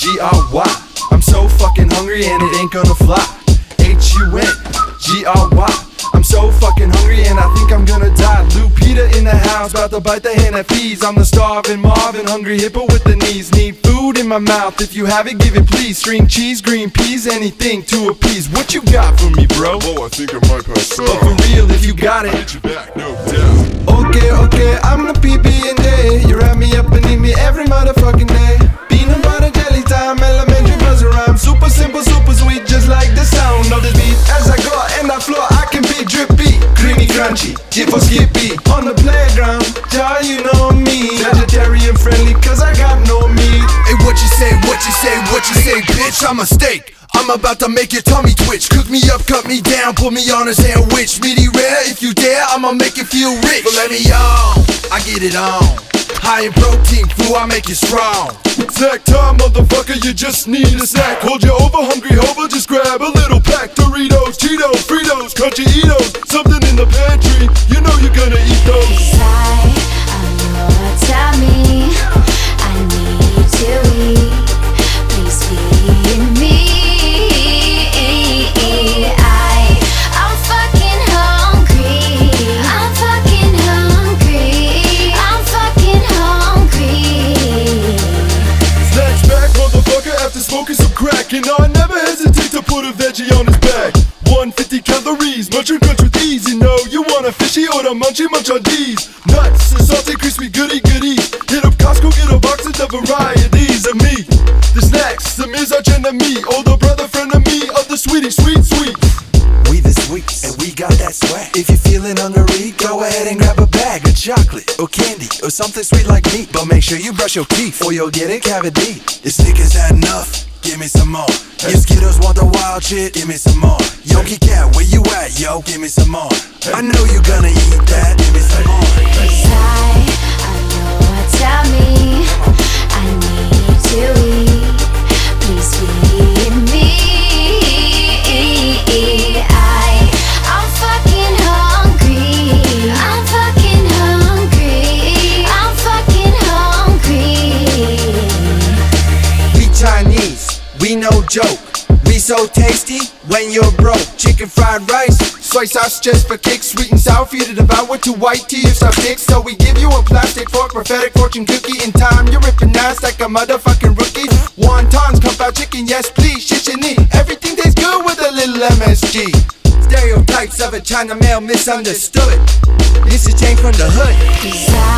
G-R-Y I'm so fucking hungry and it ain't gonna fly. H-U-N-G-R-Y I'm so fucking hungry and I think I'm gonna die. Lou Pita in the house, about to bite the hand that feeds. I'm the starving Marvin, hungry hippo with the knees. Need food in my mouth, if you have it, give it please. String cheese, green peas, anything to appease. What you got for me, bro? Oh, I think I might pass But out. for real, if you got it. Get you back, no doubt. Okay, okay, I'm the PB&J You wrap me up and eat me every motherfucking day crunchy, Jif or skippy On the playground, yeah, you know me Vegetarian friendly, cause I got no meat Hey, what you say, what you say, what you say, bitch? I'm a steak. I'm about to make your tummy twitch. Cook me up, cut me down, put me on a sandwich. Meaty rare, if you dare, I'ma make you feel rich. But let me on, I get it on. High in protein, food, I make you strong. Snack time, motherfucker, you just need a snack. Hold you over, hungry hover, just grab a little pack. Doritos, Cheetos, Fritos, Crunchy Eatos, and crunch with ease. You want a fishy or a munchy munch on these. Nuts, and salty, crispy, goody goodies. Hit up Costco, get a box of the varieties of me. The snacks, the is our enemy. Older brother, friend of me, of the sweetie, sweet, sweet. We the sweets, and we got that swag. If you're feeling hungry, go ahead and grab a bag of chocolate or candy or something sweet like me. But make sure you brush your teeth or you'll get a cavity. Your Snickers had enough, give me some more. Your Skittles want the wild shit, give me some more. Yo, Kit Kat, where you at, yo? Give me some more. I know you're gonna eat that, give me some more. I, I know tell me I need to eat. No joke. We so tasty when you're broke. Chicken fried rice, soy sauce just for kicks. Sweet and sour for you to devour. Two white tears are dicks. So we give you a plastic fork, prophetic fortune cookie. In time, you're ripping ass like a motherfucking rookie. Wontons, kung pao chicken, yes please. Shit you need. Everything tastes good with a little MSG. Stereotypes of a China male misunderstood. This is James from the hood.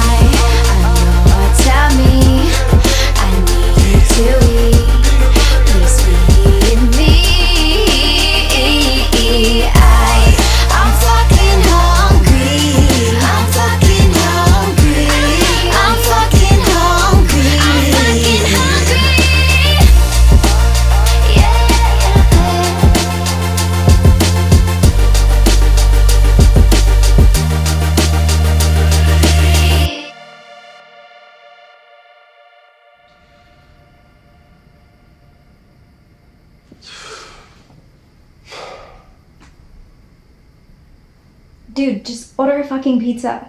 Dude, just order a fucking pizza.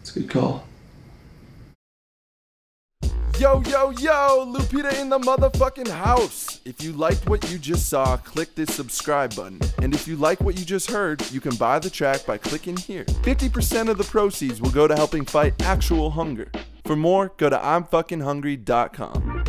It's a good call Yo, yo, yo, Lou Pita in the motherfucking house. If you liked what you just saw, click this subscribe button. And if you like what you just heard, you can buy the track by clicking here. 50% of the proceeds will go to helping fight actual hunger. For more, go to I'mFuckingHungry.com.